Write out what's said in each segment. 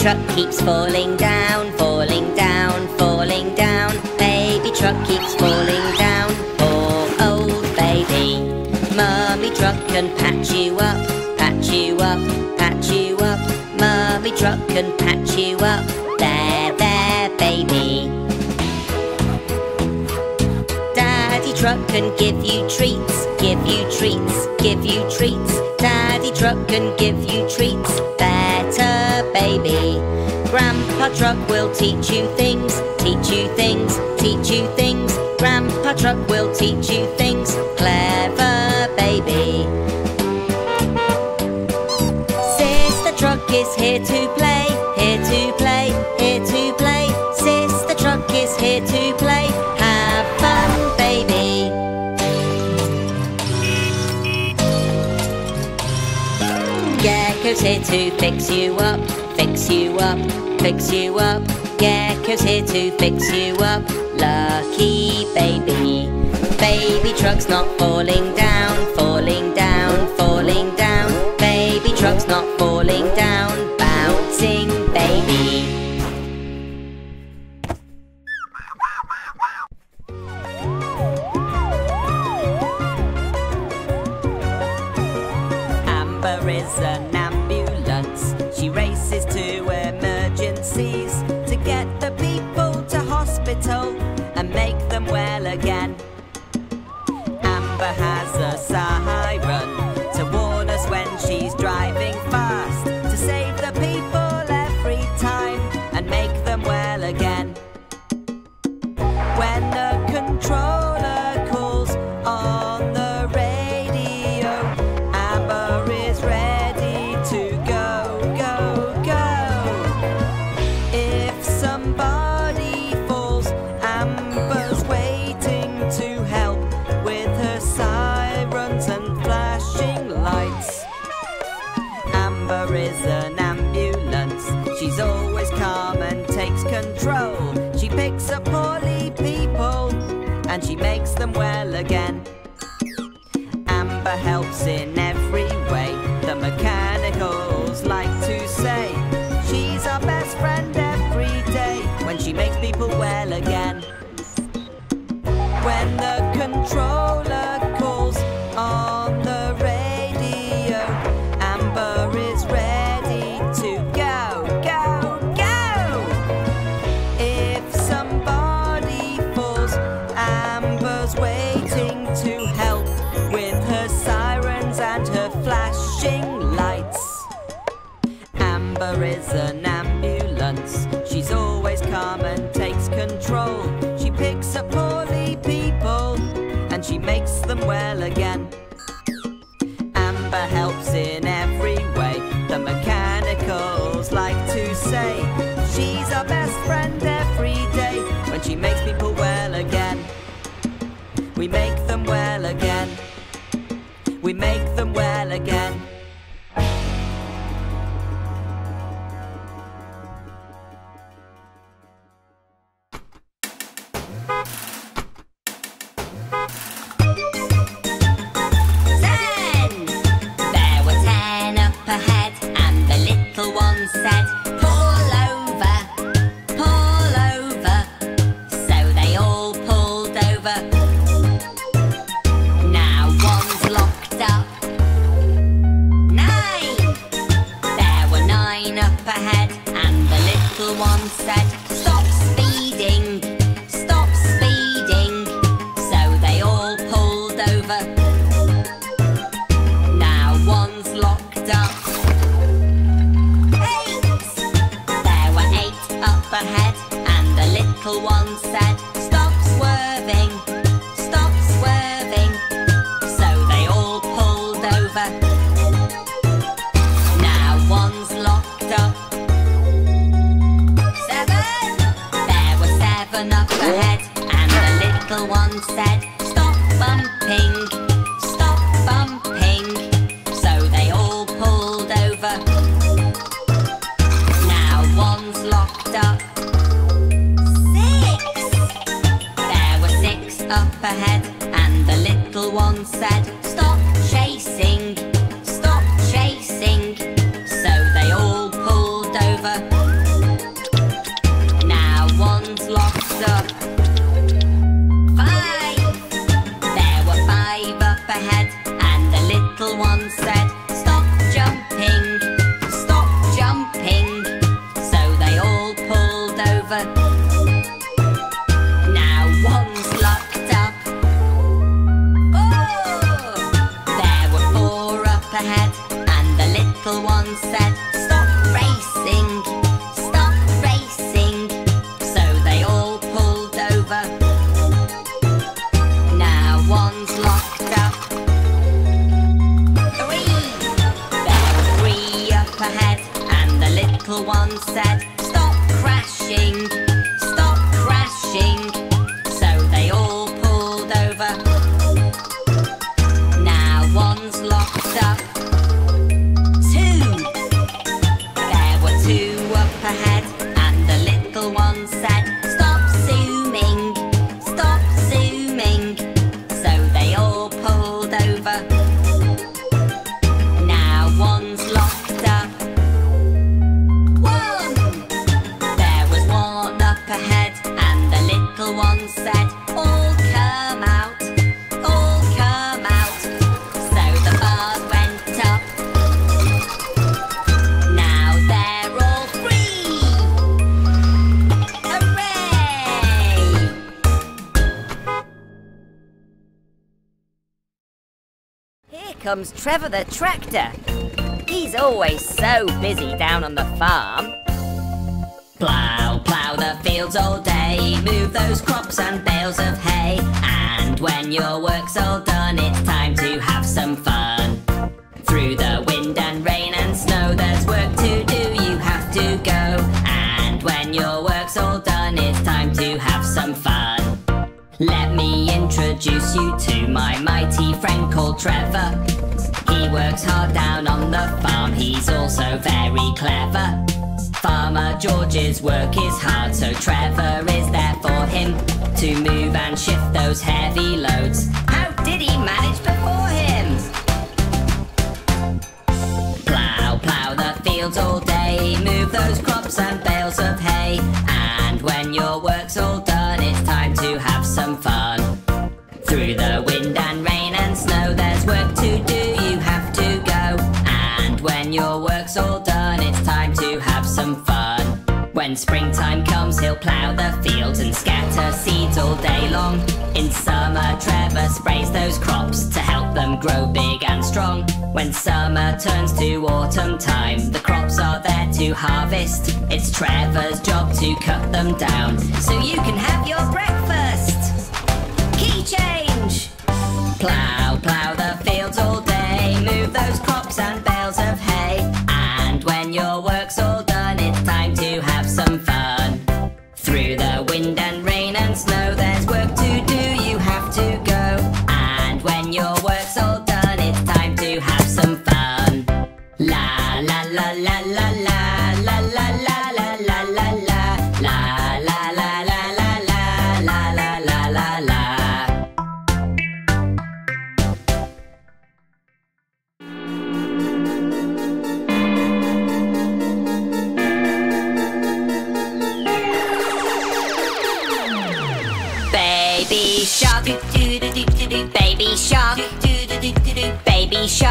truck keeps falling down, falling down, falling down. Baby truck keeps falling down, poor old baby. Mummy truck can patch you up, patch you up, patch you up. Mummy truck can patch you up, there, there, baby. Daddy truck can give you treats, give you treats, give you treats. Daddy truck can give you treats, there, baby. Grandpa Truck will teach you things, teach you things, teach you things. Grandpa Truck will teach you things, clever baby. Sister Truck is here to play, here to play, here to play. Sister Truck is here to play, have fun baby. Gecko's here to fix you up fix you up, fix you up. Gecko's here to fix you up. Lucky baby. Baby truck's not falling down, falling down, falling down. Baby truck's not falling down. well again. Little one said, Stop jumping, stop jumping. So they all pulled over. Now one's locked up. Oh! There were four up ahead, and the little one said, comes Trevor the tractor. He's always so busy down on the farm. Plough, plough the fields all day, move those crops and bales of hay. And when your work's all done, it's time to have some fun. Through the wind and rain and snow, there's work to do, you have to go. And when your work's all done, it's time to have some fun. Let me introduce you to my mighty friend called Trevor. He works hard down on the farm, he's also very clever. Farmer George's work is hard, so Trevor is there for him to move and shift those heavy loads. How did he manage before him? Plough, plough the fields all day, move those When springtime comes, he'll plough the fields and scatter seeds all day long. In summer, Trevor sprays those crops to help them grow big and strong. When summer turns to autumn time, the crops are there to harvest. It's Trevor's job to cut them down so you can have your breakfast. Key change! Plough, plough the fields all day,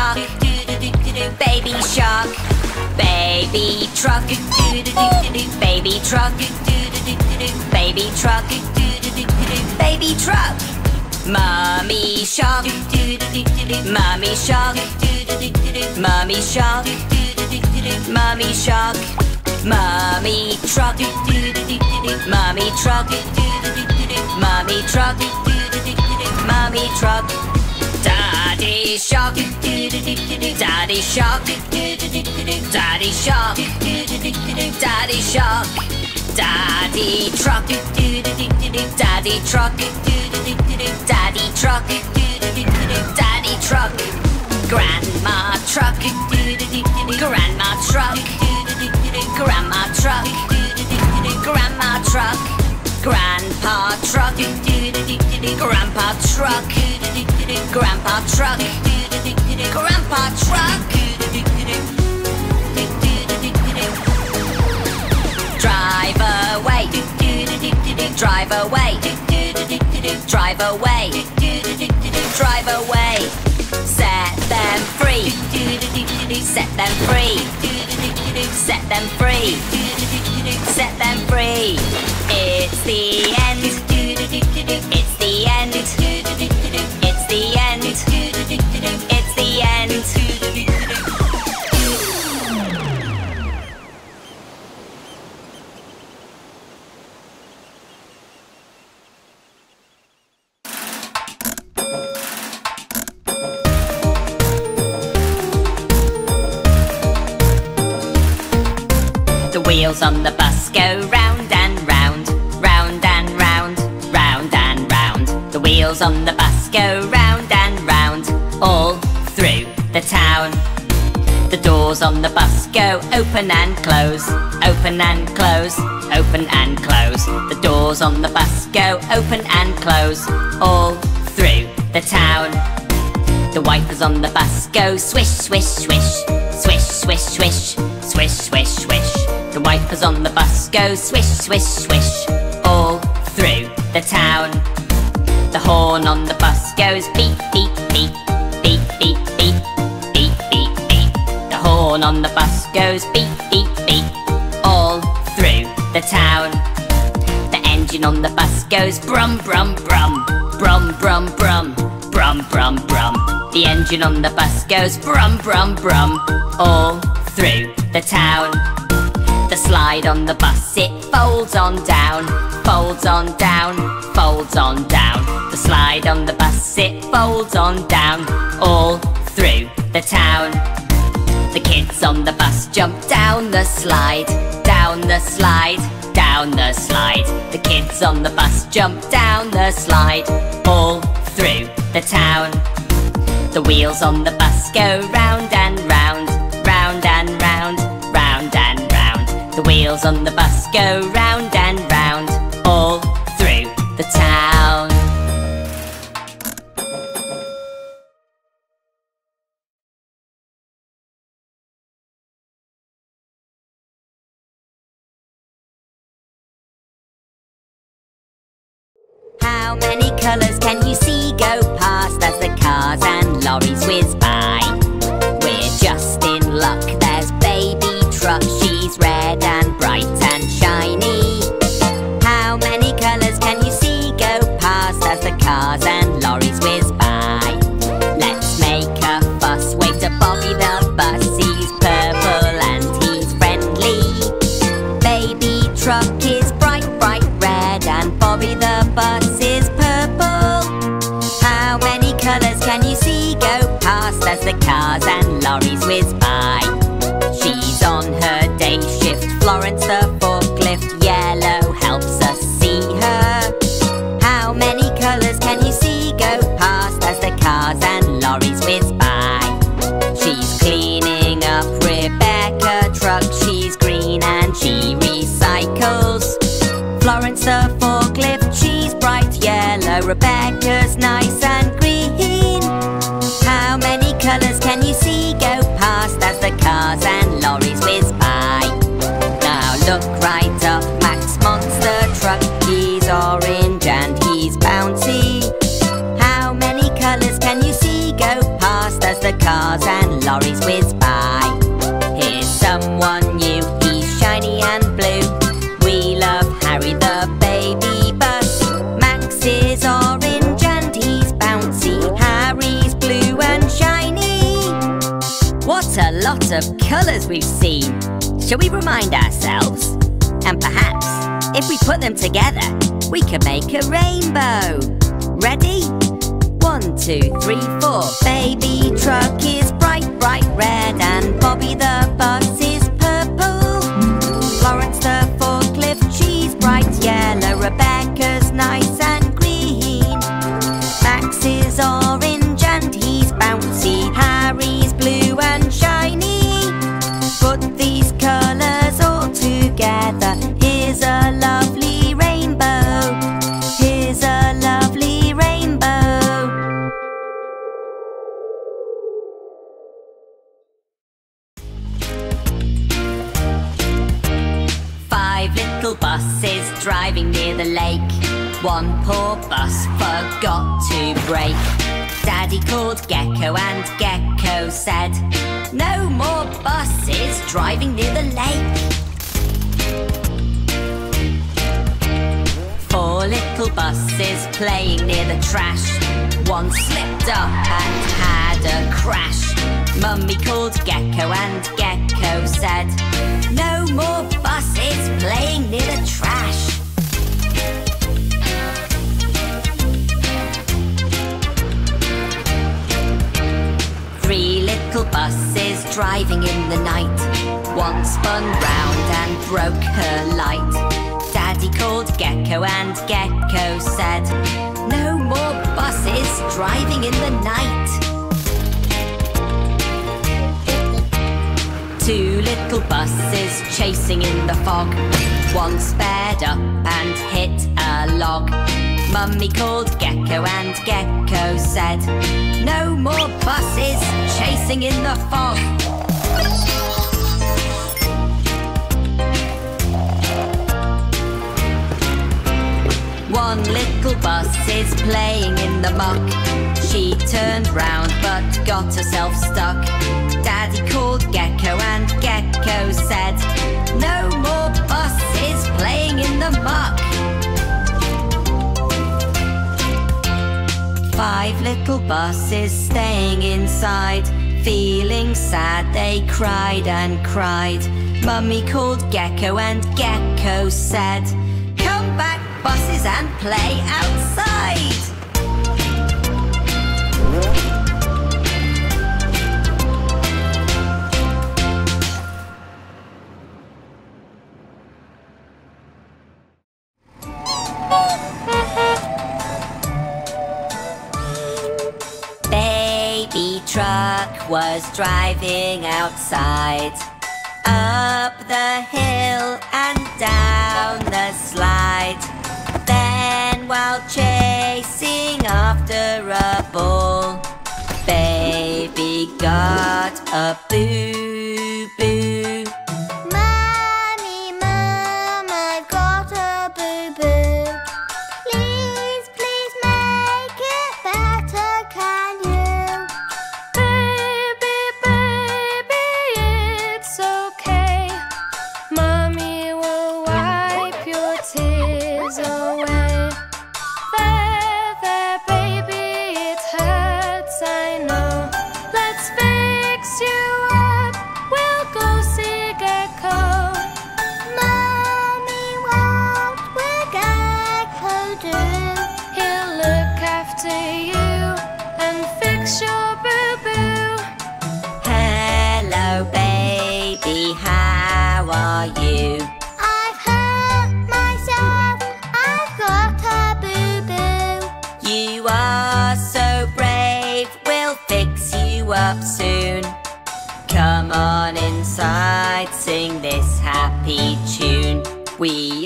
truck, baby shark, baby truck, baby truck, baby truck, baby truck. Mommy shark, mommy shark, mommy shark, mommy shark, mommy truck, mommy truck, mommy truck, mommy truck. Daddy Shark, Daddy Shark, Daddy Shark, Daddy Shark, Daddy Truck, Daddy Truck, Daddy Truck, Daddy Truck, Grandma Truck, Grandma Truck, Grandma Truck, Grandma Truck. Grandpa truck, Grandpa truck, Grandpa truck, Grandpa truck. Drive away, drive away, drive away, drive away. Set them free, set them free, set them free. Set them free. It's the end. It's the end. It's the end. It's the end. The wheels on the wheels on the bus go round and round, all through the town. The doors on the bus go open and close, open and close, open and close. The doors on the bus go open and close, all through the town. The wipers on the bus go swish, swish, swish, swish, swish, swish, swish, swish, swish. The wipers on the bus go swish, swish, swish, all through the town. The horn on the bus goes beep, beep, beep, beep, beep, beep, beep, beep, beep. The horn on the bus goes beep, beep, beep, all through the town. The engine on the bus goes brum, brum, brum, brum, brum, brum, brum, brum, brum. The engine on the bus goes brum, brum, brum, all through the town. The slide on the bus, it folds on down, folds on down, folds on down. The slide on the bus, it folds on down, all through the town. The kids on the bus jump down the slide, down the slide, down the slide. The kids on the bus jump down the slide, all through the town. The wheels on the bus go round wheels on the bus go round and round, all through the town. How many colours can you see go past as the cars and lorries whiz by? We're just in luck, there's baby truck, she's red and bright and shiny. How many colours can you see go past as the cars Rebecca's nice and green. How many colours can you see go past as the cars and lorries whiz by? Now look right up, Max Monster truck, he's orange and he's bouncy. How many colours can you see go past as the cars and lorries whiz by? Colours we've seen. Shall we remind ourselves? And perhaps, if we put them together, we could make a rainbow. Ready? One, two, three, four. Baby truck is bright, bright red, and Bobby the bus is purple. Florence the forklift, she's bright yellow. Rebecca's together. Here's a lovely rainbow. Here's a lovely rainbow. Five little buses driving near the lake. One poor bus forgot to brake. Daddy called Gecko and Gecko said, No more buses driving near the lake. Four little buses playing near the trash. One slipped up and had a crash. Mummy called Gecko and Gecko said, No more buses playing near the trash. Three little buses driving in the night. One spun round and broke her light. Daddy called Gecko and Gecko said, No more buses driving in the night. Two little buses chasing in the fog. One sped up and hit a log. Mummy called Gecko and Gecko said, No more buses chasing in the fog. One little bus is playing in the muck. She turned round but got herself stuck. Daddy called Gecko and Gecko said, No more buses playing in the muck. Five little buses staying inside, feeling sad. They cried and cried. Mummy called Gecko and Gecko said, buses, and play outside. Baby truck was driving outside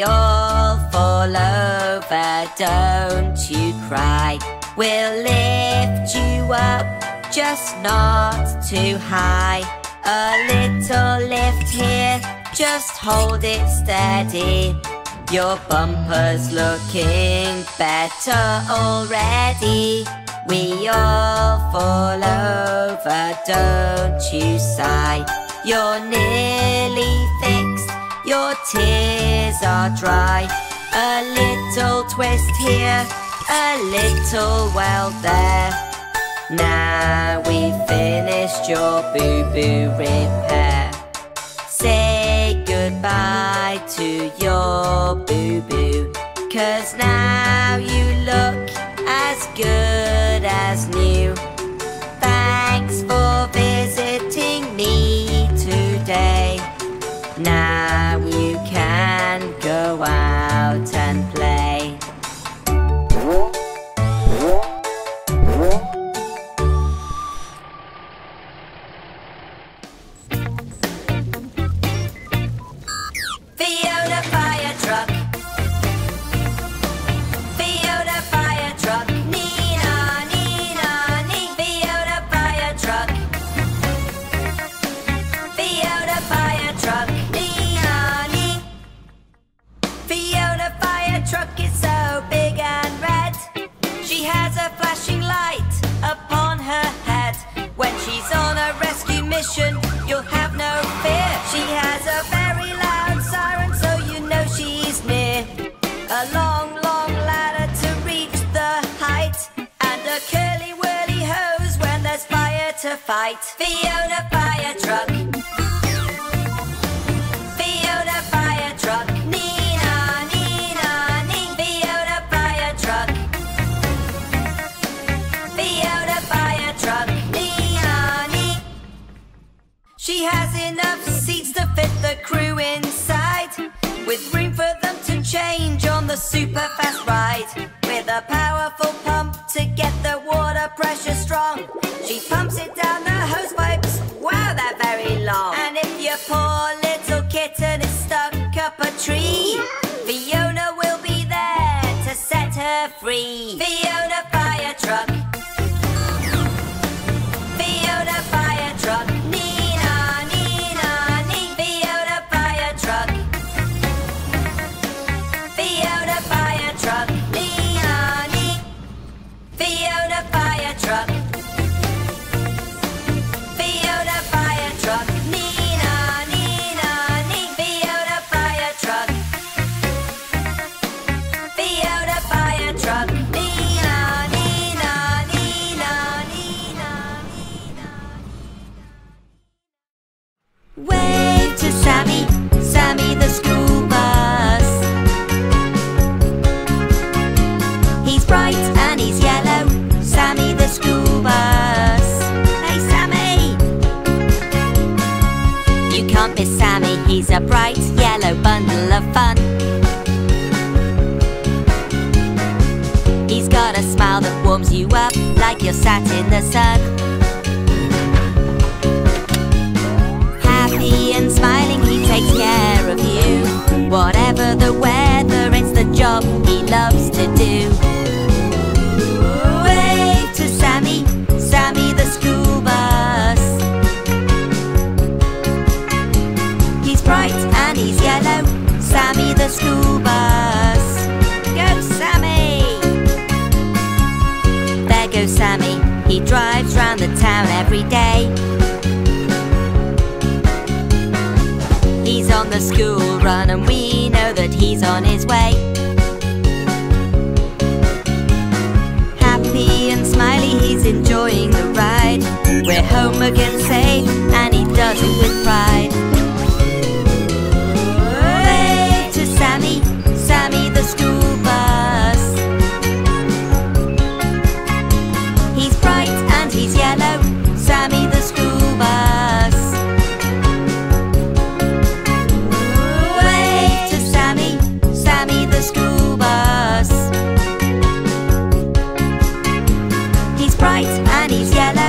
all fall over, don't you cry. We'll lift you up, just not too high. A little lift here, just hold it steady. Your bumper's looking better already. We all fall over, don't you sigh. You're nearly fixed, your tears are dry. A little twist here, a little well there. Now we've finished your boo-boo repair. Say goodbye to your boo-boo Cause now you look as good as new Thanks for visiting me today Now change on the super fast ride with a powerful pump to get the water pressure strong. She pumps it down warms you up like you're sat in the sun. Happy and smiling, he takes care of you. Whatever the weather, it's the job he loves to do. Wave to Sammy, Sammy the school bus. He's bright and he's yellow, Sammy the school bus. He drives round the town every day. He's on the school run and we know that he's on his way. Happy and smiley, he's enjoying the ride. We're home again safe and he does it with pride. white and he's yellow.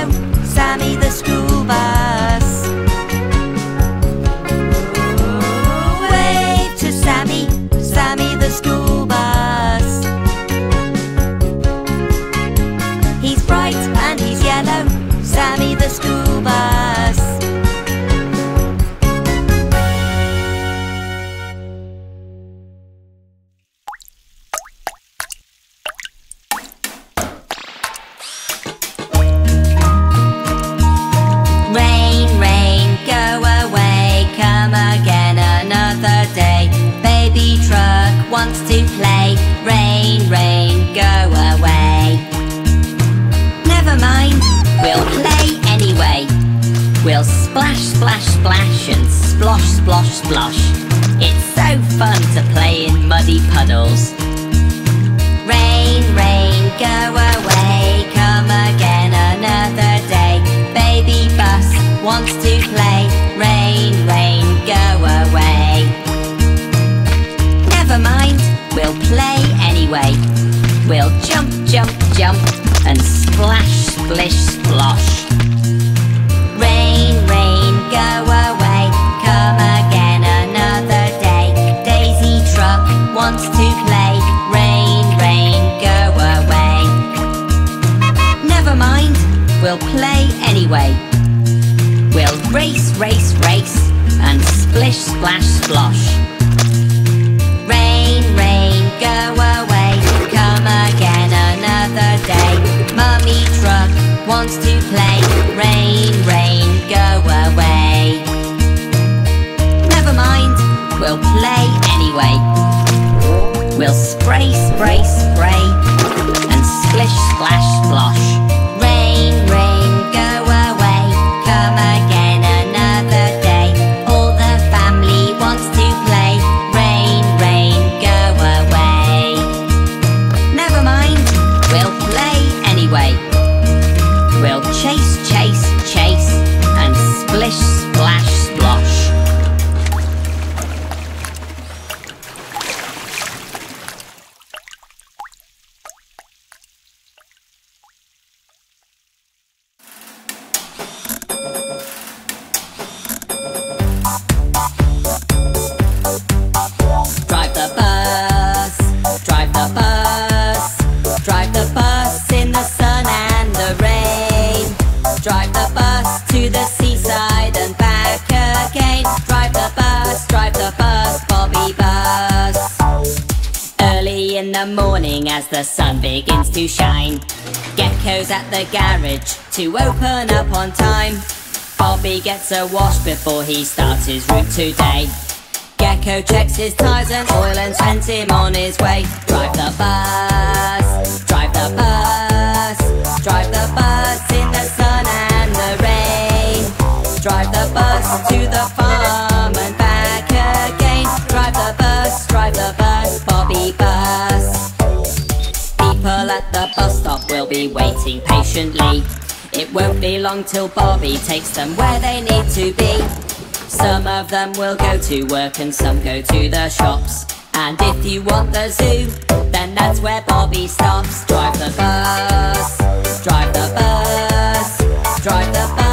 as the sun begins to shine. Geckos at the garage to open up on time. Bobby gets a wash before he starts his route today. Gecko checks his tires and oil and sends him on his way. Drive the bus, drive the bus, drive the bus in the sun and the rain. Drive the bus to the will be waiting patiently. It won't be long till Bobby takes them where they need to be. Some of them will go to work and some go to the shops. And if you want the zoo, then that's where Bobby stops. Drive the bus, drive the bus, drive the bus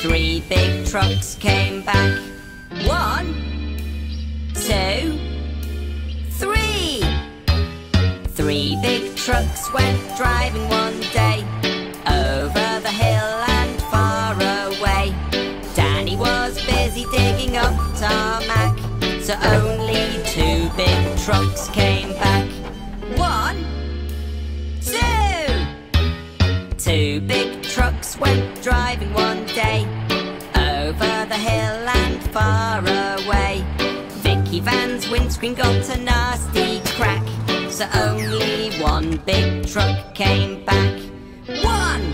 three big trucks came back. One, two, three. Three big trucks went driving one day driving one day over the hill and far away. Vicky Van's windscreen got a nasty crack, so only one big truck came back. One.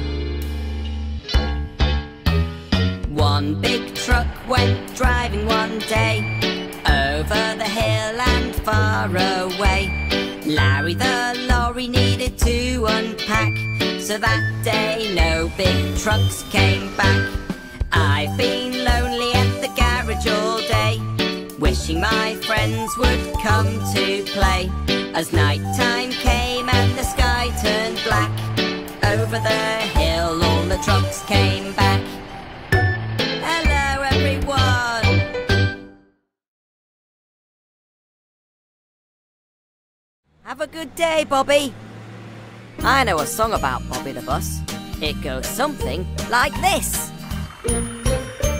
One big truck went driving one day over the hill and far away. Larry the so that day no big trucks came back. I've been lonely at the garage all day, wishing my friends would come to play. As night time came and the sky turned black, over the hill all the trucks came back. Hello, everyone. Have a good day, Bobby. I know a song about Bobby the Bus. It goes something like this.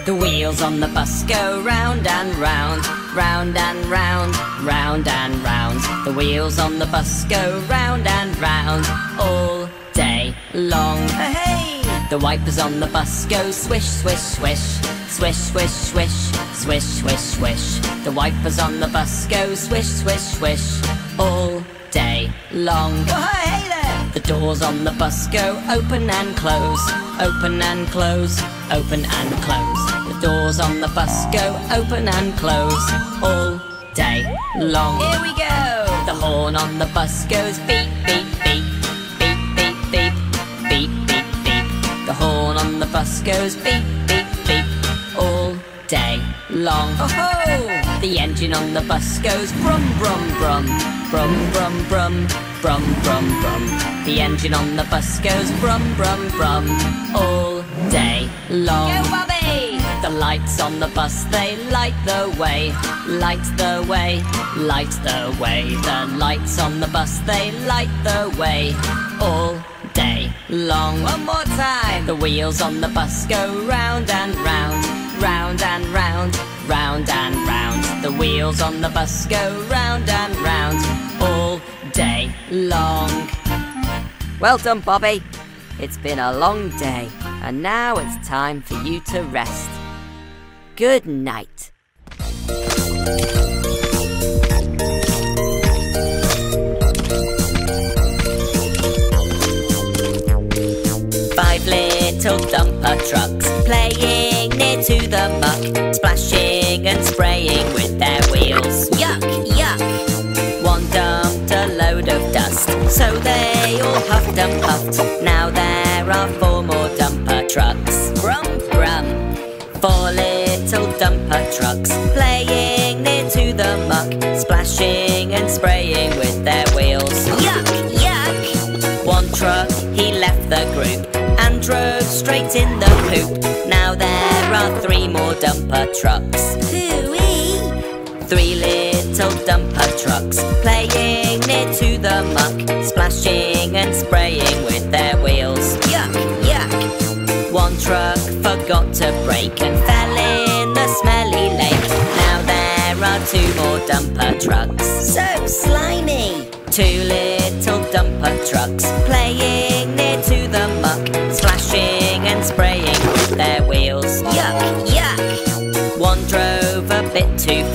The wheels on the bus go round and round, round and round, round and round. The wheels on the bus go round and round all day long. Hey! The wipers on the bus go swish, swish, swish, swish, swish, swish, swish, swish, swish. The wipers on the bus go swish, swish, swish, all day long. Oh, hey there! The doors on the bus go open and close, open and close, open and close. The doors on the bus go open and close all day long. Here we go! The horn on the bus goes beep, beep, beep, beep, beep, beep, beep, beep, beep. The horn on the bus goes beep, beep, beep, all day long. Oh the engine on the bus goes brum brum brum, brum brum brum, brum brum brum. The engine on the bus goes brum brum brum all day long. Go Bobby! The lights on the bus they light the way, light the way, light the way. The lights on the bus they light the way all day long. One more time. The wheels on the bus go round and round round and round, round and round. The wheels on the bus go round and round all day long. Well done, Bobby. It's been a long day, and now it's time for you to rest. Good night. Five little dumper trucks playing splashing and spraying with their wheels. Yuck, yuck! One dumped a load of dust, so they all huffed and puffed. Now there are four more dumper trucks. Brum, brum. Four little dumper trucks playing near to the muck, splashing are three more dumper trucks. Hooey! Three little dumper trucks playing near to the muck, splashing and spraying with their wheels. Yuck, yuck! One truck forgot to brake and fell in the smelly lake. Now there are two more dumper trucks. So slimy! Two little dumper trucks playing near to the muck, splashing and spraying with their wheels. Yuck!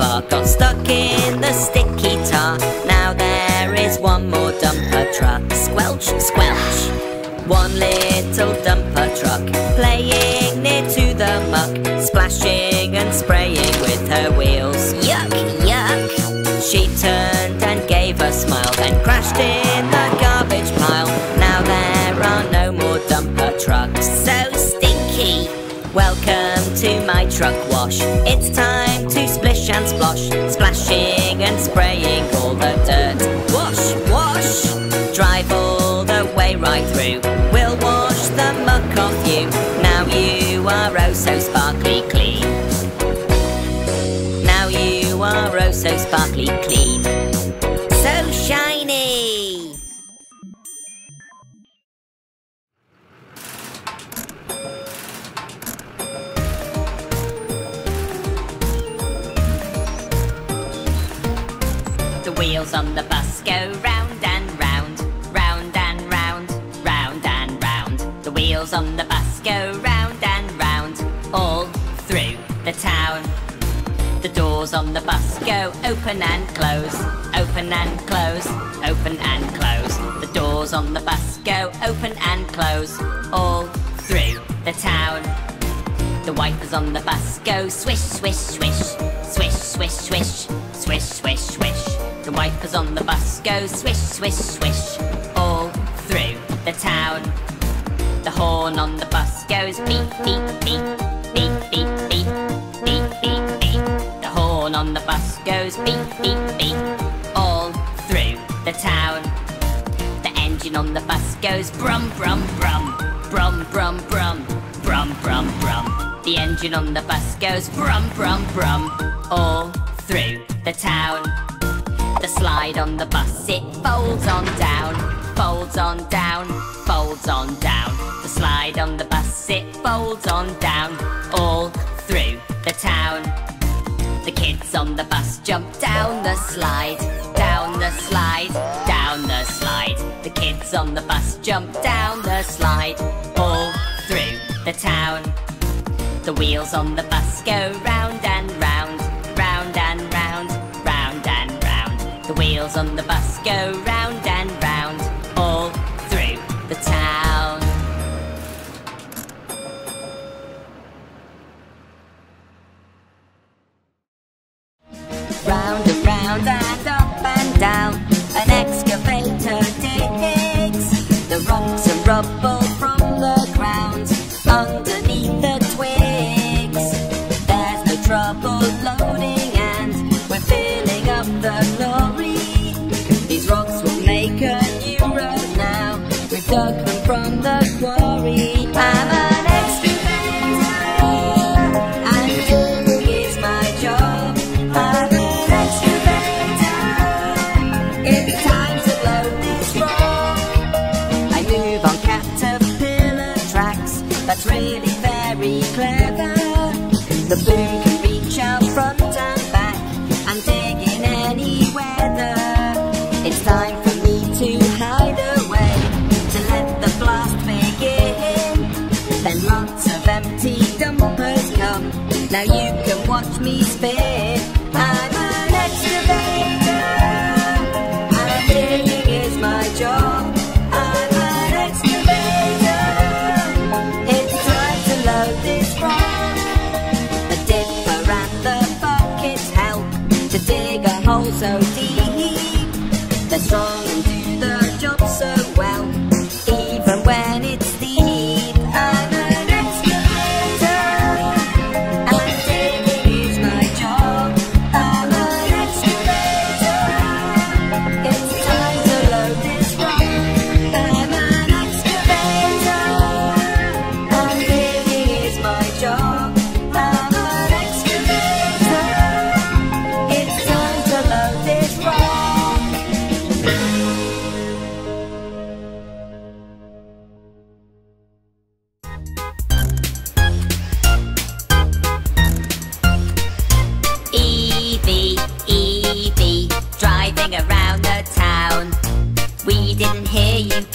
Got stuck in the sticky tar. Now there is one more dumper truck. Squelch, squelch! One little dumper truck playing near to the muck, splashing and spraying with her wheels. Yuck, yuck! She turned and gave a smile, then crashed in the garbage pile. Now there are no more dumper trucks. So stinky! Welcome to my truck wash. It's time splosh, splashing and spraying all the dirt. Wash, wash! Drive all the way right through. We'll wash the muck off you. Now you are oh so sparkly clean. Now you are oh so sparkly clean. Wheels on the bus go round and round, round and round, round and round. The wheels on the bus go round and round, all through the town. The doors on the bus go open and close, open and close, open and close. The doors on the bus go open and close, all through the town. The wipers on the bus go swish, swish, swish, swish, swish, swish, swish, swish, swish. The wipers on the bus go swish, swish, swish, all through the town. The horn on the bus goes beep, beep, beep, beep, beep, beep, beep, beep, beep. The horn on the bus goes beep, beep, beep, all through the town. The engine on the bus goes brum, brum, brum, brum, brum, brum, brum, brum, brum. The engine on the bus goes brum, brum, brum, all through the town. The slide on the bus, it folds on down, folds on down, folds on down. The slide on the bus, it folds on down, all through the town. The kids on the bus jump down the slide, down the slide, down the slide. The kids on the bus jump down the slide, all through the town. The wheels on the bus go round and wheels on the bus go round and round, all through the town. Round and round and up and down, an excavator digs the rocks and rubble from the ground underneath the come.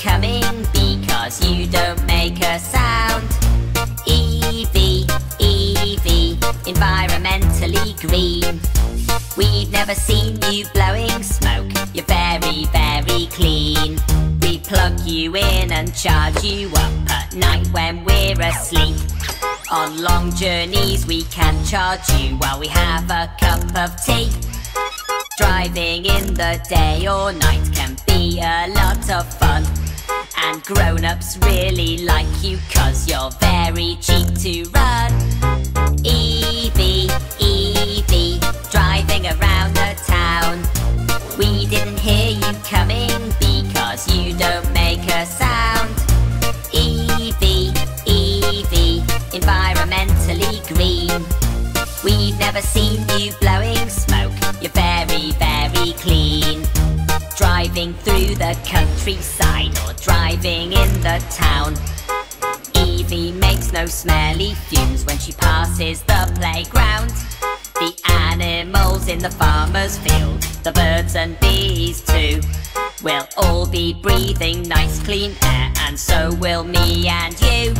Coming because you don't make a sound. Evie, Evie, environmentally green. We've never seen you blowing smoke. You're very, very clean. We plug you in and charge you up at night when we're asleep. On long journeys, we can charge you while we have a cup of tea. Driving in the day or night can be a lot of fun. And grown ups really like you cause you're very cheap to run. Evie, Evie, driving around the town. We didn't hear you coming because you don't make a sound. Evie, Evie, environmentally green. We've never seen you blowing smoke. You're very, very clean. Driving through the countryside or driving in the town. Evie makes no smelly fumes when she passes the playground. The animals in the farmer's field, the birds and bees too, will all be breathing nice clean air, and so will me and you.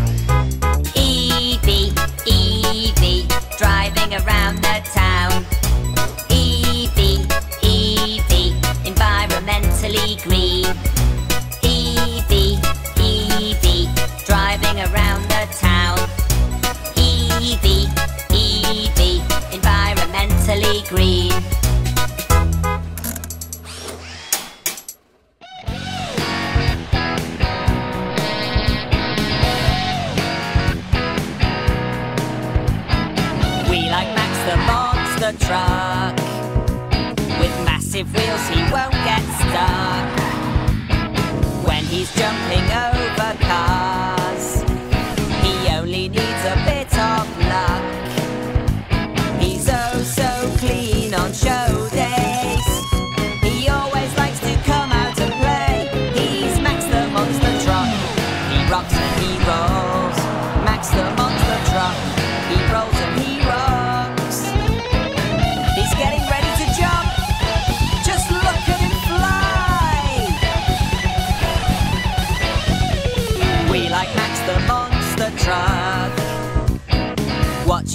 Evie, Evie, driving around the town. Environmentally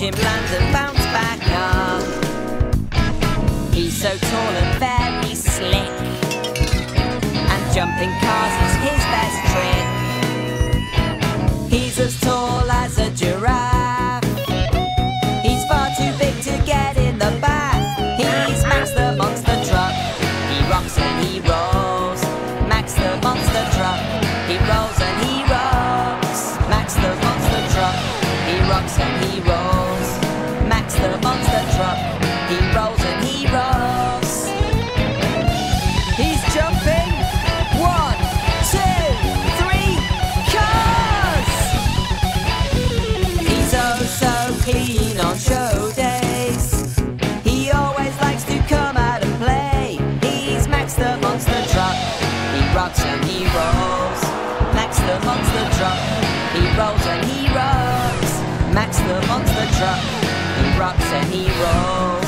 him land and bounce back up. He's so tall and very slick. And jumping cars is his best trick. He's as tall as truck. And he rocks. Max